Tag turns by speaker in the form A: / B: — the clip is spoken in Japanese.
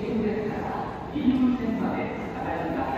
A: 現在から飲料店まで上がり。